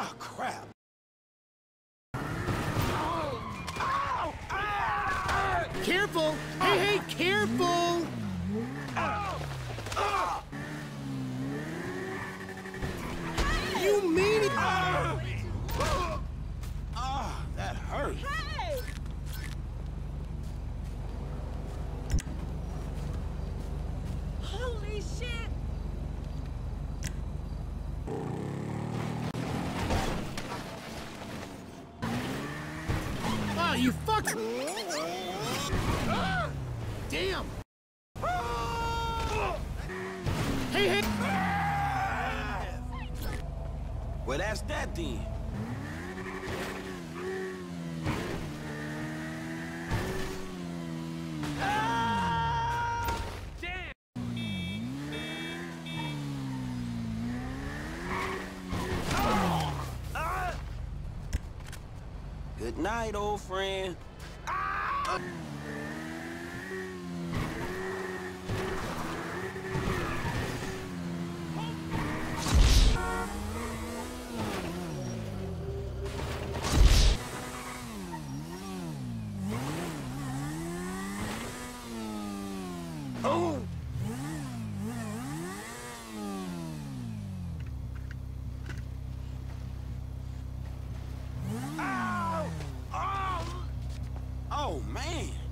Ah, crap. Careful! Hey, hey, careful! You mean it? Ah, that hurt. Hey! Holy shit! You fuck! Damn! Hey, hey! Well, that's that then. Good night, old friend. Oh! Man.